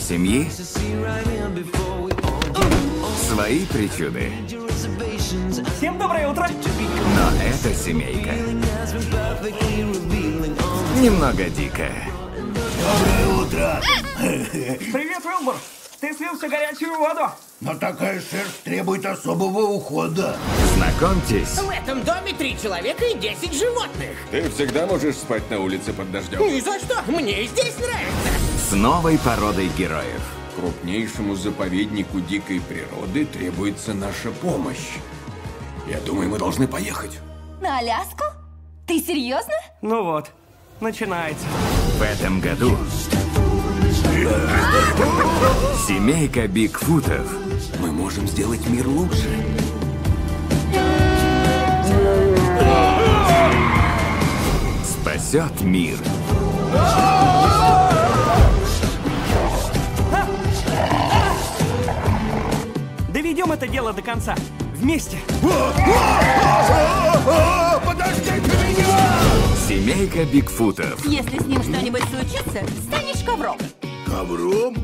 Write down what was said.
семьи свои причуды. Всем доброе утро! Но эта семейка немного дикая. Доброе утро. Привет, Уилбур! Ты слил всю горячую воду! Но такая шерсть требует особого ухода. Знакомьтесь, В этом доме три человека и десять животных. Ты всегда можешь спать на улице под дождем. Ни за что. Мне и здесь нравится. С новой породой героев. Крупнейшему заповеднику дикой природы требуется наша помощь. Я думаю, мы должны поехать. На Аляску? Ты серьезно? Ну вот, начинается. В этом году семейка Бигфутов Мы можем сделать мир лучше. спасет мир. Доведем это дело до конца. Вместе. Подождите меня! Семейка Бигфутов. Если с ним что-нибудь случится, станешь ковром. Ковром?